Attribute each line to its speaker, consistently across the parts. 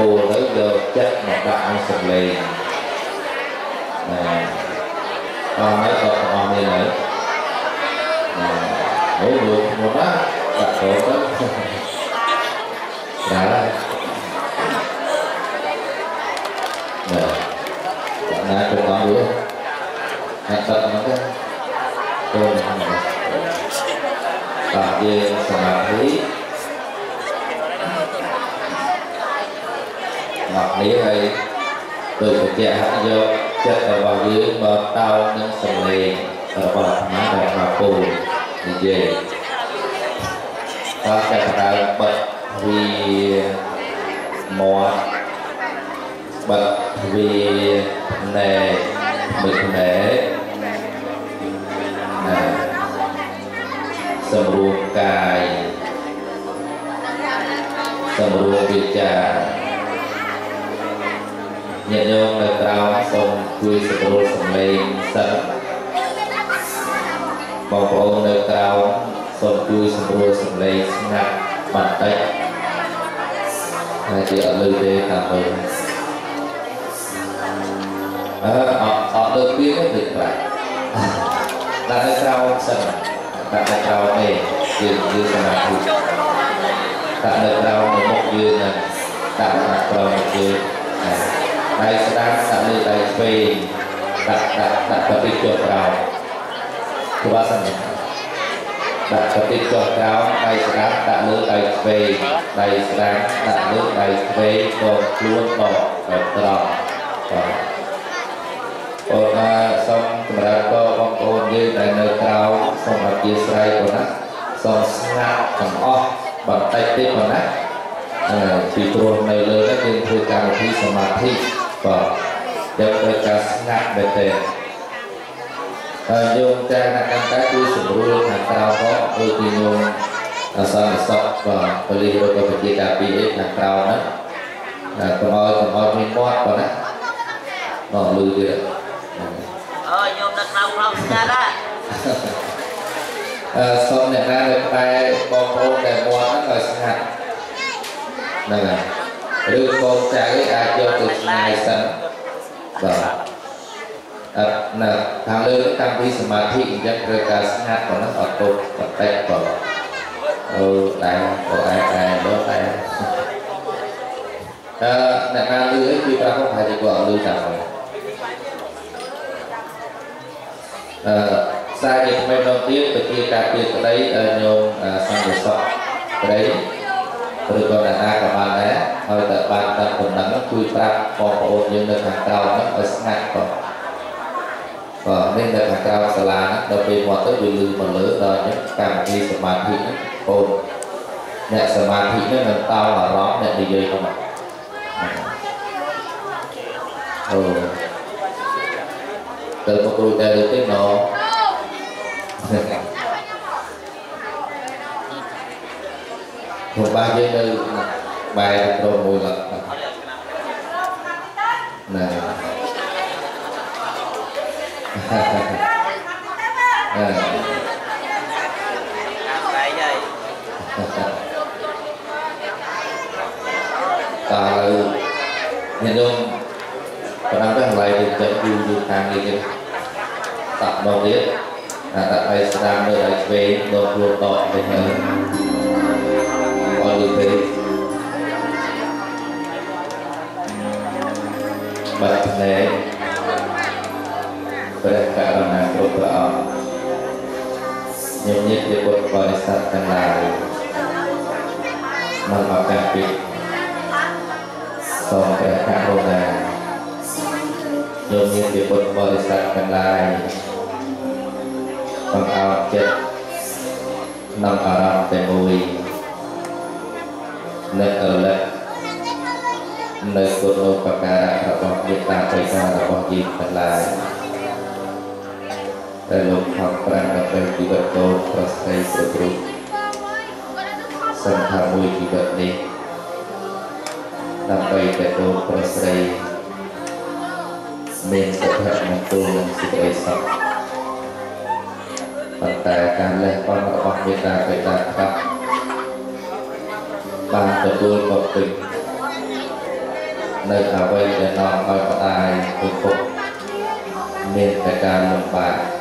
Speaker 1: ពោលទៅយកចិត្តមកដាក់ក្នុងសម្លេងណាអស់ហើយក៏អស់នេះហើយណាអូលោកមកណាដាក់ចូល ទៅដែរណាដាក់ណាទៅអស់វាហាក់ទឹកមកទៅចូលទៅបាទយើងសមាធិមកនេះហើយដោយបច្ចៈយកចិត្តរបស់យើងមកតោងនឹងសម្លេងរបស់អាត្មាដែលមកពូនិយាយតើតែប្រើបិទវាមាត់បិទវាណែមួយណែណាសម្រួលកាយ ញាតិញោមនៅក្រៅសូមជួយសម្រួលសំឡេងសិនបងប្អូននៅក្រៅសូមជួយសម្រួលសំឡេងស្ងាត់បន្តិចហើយជាអត់លឺទេតាមមើលអឺអត់អត់លើកទៀតទេប្រាប់ដាក់នៅក្រៅសិនដាក់នៅក្រៅទេយើងយើងសមាធិដាក់នៅក្រៅនៅមុខយើងណាដាក់នៅក្រៅមុខយើងណា ដៃស្ដាំដាក់លើដៃឆ្វេងដាក់ដាក់ដាក់ប្រតិចុះក្រោមគួរសិនដាក់ប្រតិចុះក្រោមដៃស្ដាំដាក់លើដៃឆ្វេងដៃស្ដាំដាក់លើដៃឆ្វេងកងខ្លួនបកត្រង់បាទអូនសូមសម្រាប់ក៏បងប្អូនយើងដែលនៅក្រៅសូមអធិស្ឋានប៉ុណ្ណាសូមស្ងាត់ទាំងអស់បន្តិចទៀតប៉ុណ្ណាអឺពីព្រោះនៅលើនេះយើងធ្វើកម្មវិធីសមាធិ បាទយើងត្រូវការស្ងាត់មែនទេហើយយោងតែអ្នកកម្មការជួយសម្រួលខាងក្រៅក៏ដូចជាយោងអសន្តិសុខបាទប៉ូលីសឬក៏ប្រជាការពីអីខាងក្រៅហ្នឹងតែកុំឲ្យកុំឲ្យមានមាត់ប៉ុណ្ណាបងលឺទៀត
Speaker 2: អើញោមនៅក្រៅក្រៅស្ងាត់ណា
Speaker 1: អឺសូមអ្នកណានៅក្បែរបងប្អូនដែលមាត់ហ្នឹងឲ្យស្ងាត់ហ្នឹងហើយ ឬកូនចៅអាចយកទៅឆ្ងាយសិនបាទអត់ណាខាងលើកម្មវិធីសមាធិអញ្ចឹងត្រូវការស្ងាត់ប៉ុណ្ណឹងអត់ទុកបន្តិចក៏អូដែរក៏ឯងដែរដល់តែអឺអ្នកណាលឺឲ្យជួយប្រាប់ផងហើយគាត់អត់លឺតាមហើយអឺសារជាថ្មីម្ដងទៀតពជាការពារក្តីដល់ញោមសន្តិសុខក្តី ឬក៏អ្នកណាក៏បានដែរហើយតែបានតាមដំណឹងជួយប្រាប់បងប្អូនយើងនៅខាងក្រៅហ្នឹងឲ្យស្ងាត់ក៏បាទនេះនៅខាងក្រៅសាលាហ្នឹងដល់ពេលមកទៅវាលឺមកលើដល់អញ្ចឹងកម្មវិធីសមាធិហ្នឹងបង អ្នកសមាធិហ្នឹងនឹងតោងអារម្មណ៍អ្នកនិយាយហ្នឹងអូទៅមកគ្រូតែទៅទេណោ ខ្ញុំបានយើងនៅបែរត្រង់មួយឡើយណាអឺ
Speaker 2: អាស្រ័យហើយ
Speaker 1: តើឥឡូវញាតិញោមប្រហែលទៅហើ បរិស័ទទាំងឡាយក្នុងឱកាសពីសូមព្រះករុណាញញឹកជាពុទ្ធបរិស័ទទាំងឡាយបង្អោតចិត្តក្នុងអារម្មណ៍តែមួយនឹករលឹកនៅគុណឧបការៈរបស់មេត្តាបិតារបស់យើងទាំងឡាយ ដែលលោកខំប្រាំដើម្បីជីវិតកូនប្រស្រីគ្រប់រូបសង្ឃាមួយជីវិតនេះដើម្បីតែកូនប្រស្រីមានសុភមង្គលនិងសេចក្តីសុខប៉ុន្តែការលះបង់របស់មេត្តាបិតាខ្លះបានទទួលមកពេញនៅអ្វីដែលនាំឲ្យបដាយពុពុកមានតែការលំបាក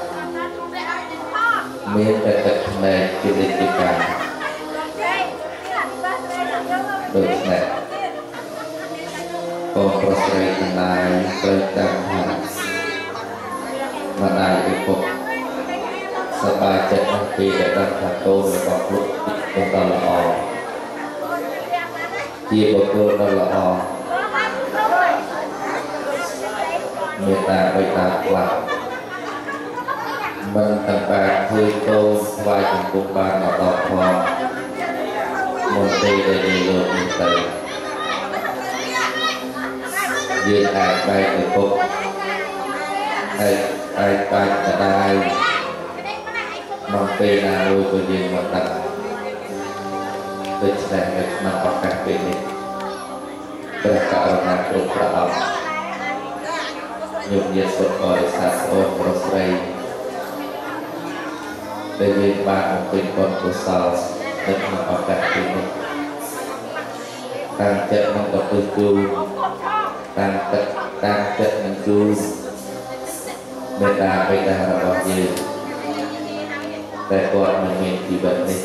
Speaker 1: មានតែទឹកភ្នែកជានិច្ចកាលដូច្នេះកូនប្រុសស្រីទាំងឡាយត្រូវតាមថាម្ដាយឪពុកសប្បាយចិត្តណាស់ពីដែលដឹងថាកូនរបស់លោកពិតដ៏ល្អជាបុគ្គលដ៏ល្អមេត្តាបិតាខ្លាំង មិនទាំងបានធ្វើកូនថ្វាយចំពោះបានមកដល់ផងមុនពេលដែលយើងលោកនេះទៅយើងអាចបែកឪពុកអាចអាចបែកកដាយមកពេលណាមួយក៏យើងមកដឹកដូច្នេះនៅក្នុងឱកាសពេលនេះព្រះករុណាគ្រប់ព្រះអង្គញោមញាតិសុខបរិស័ទអូនប្រុសស្រី ដែលយើងបានបំពេញបុណ្យកុសលនៅក្នុងឱកាសពេលនេះតាមចិត្តនឹងប្រពើគូតាមទឹកតាមចិត្តនឹងគូមេត្តាបិតារបស់យើងតែគាត់មិនមានជីវិតនេះ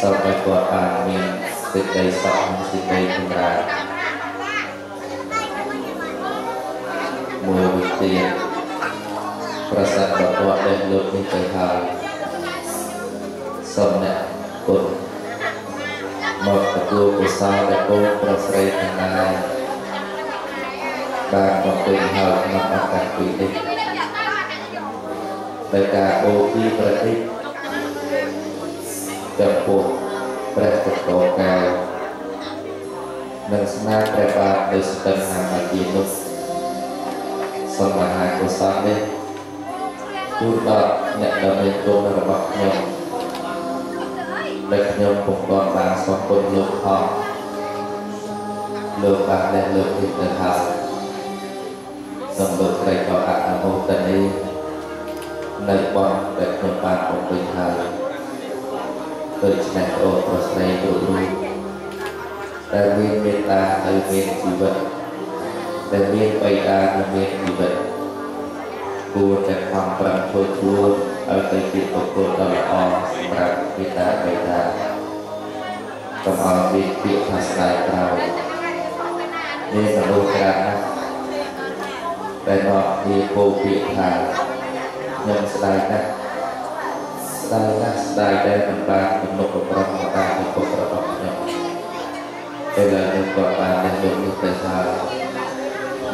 Speaker 1: សូមឲ្យគាត់បានមានសេចក្តីសុខនិងសេចក្តីចម្រើនមួយវិទា ប្រសិទ្ធបទដែលលោកនេះទៅហើយសូមអ្នកពុទ្ធមកទទួលកុសលដែលកូនប្រស្រីទាំងឡាយបានបំពេញហើយក្នុងឱកាសពេលនេះដោយការបូជាប្រតិបចំពោះព្រះតកោកាយនិងស្នាព្រះបាទដោយស្ទឹងហាមាទីនោះសូមមហាកុសលនេះ ជូនដល់អ្នកដ៏មានគុណរបស់ខ្ញុំដែលខ្ញុំពុំទាន់បានសូមគុណលោកផងលោកបានដែលលោកនេះទៅហើយសូមលោកស្រីក៏អនុមោទនីនៅបងដែលខ្ញុំបានបំពេញហើយដូច្នេះអូនប្រុសស្រីគ្រប់រូបដែលមានមេត្តាហើយមានជីវិតដែលមានបៃតានិងមានជីវិត គួរតែខំប្រឹងធ្វើខ្លួនឲ្យទៅជាបុគ្គលដ៏ល្អសម្រាប់មេត្តាបៃតាកុំឲ្យមានពាក្យថាស្ដាយក្រោយមានមនុស្សច្រើនណាស់ដែលមកជាពោលពាក្យថាខ្ញុំស្ដាយណាស់ស្ដាយណាស់ស្ដាយដែលមិនបានទំនុកបំរុងមកតាមឪពុករបស់ខ្ញុំពេលដែលខ្ញុំគាត់បានតែលោកនេះទៅហើយ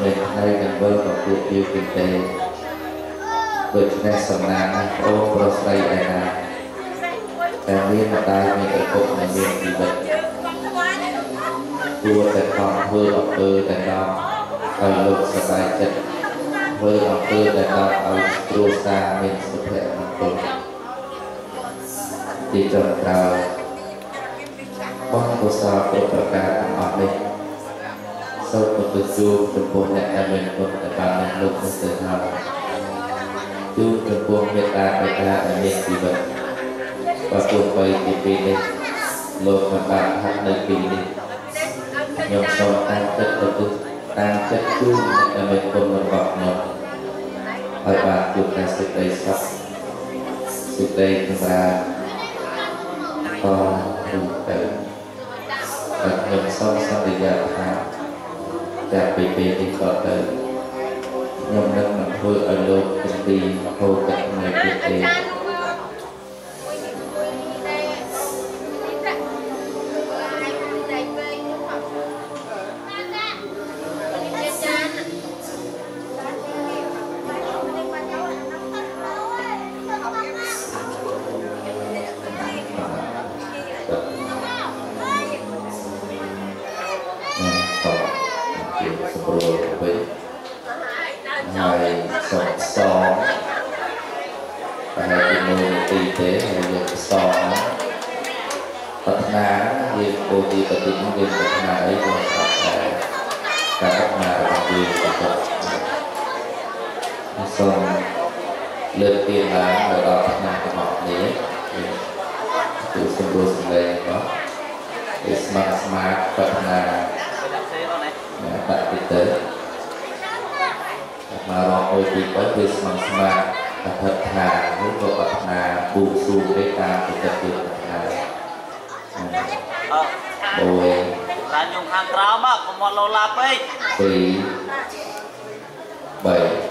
Speaker 1: មានផ្នែកកង្វល់ក៏ពួកជាពីទេ ដូច្នេះសំណាងណាស់អូនប្រុសស្រីឯណាតែមានម្ដាយមានឪពុកនិងមានជីវិតគួរតែខំធ្វើអំពើតែដល់ឲ្យលោកសប្បាយចិត្តធ្វើអំពើដែលដល់ឲ្យគ្រួសារមានសុភមង្គលទីចុងក្រោយបងកុសលគ្រប់ប្រការទាំងអស់នេះសូមឧទ្ទិសជូនចំពោះអ្នកដែលមានគុណដែលបានមានលោកនេះទៅហើយ គឺចំពោះមេត្តាបេតាដែលមានជីវិតបើទោះបីពីពេលនេះលោកមិនបានហាត់នៅពីនេះខ្ញុំសូមតាមចិត្តទៅទុះតាមចិត្តជូនដើម្បីគុណរបស់ខ្ញុំហើយបាទជួបតែសេចក្តីសុខសេចក្តីសម្រាប់តទៅទៅតែខ្ញុំសូមសន្យាថាតែពីពេលនេះក៏ទៅ ខ្ញុំនឹងមិនធ្វើឲ្យលោកទាំងពីរហូរទឹកនៅទៀតទេ ប្រាថ្នាវាពោលពីបតិនឹងវាប្រាថ្នាអីក៏ថាការប្រាថ្នារបស់វាទៅសូមលើកពីឡើងនៅដល់ប្រាថ្នារបស់នេះគឺសម្រួលសម្លេងរបស់វាស្មាតស្មាតប្រាថ្នាដាក់ពីទៅមករកអុយពីបើវាស្មាតស្មាតអធិដ្ឋាននោះក៏ប្រាថ្នាពូស៊ូទេតាមចិត្តទៀត
Speaker 2: អូតែញុំខាងក្រោមមកកុំមកលោឡាពេក
Speaker 1: 2 3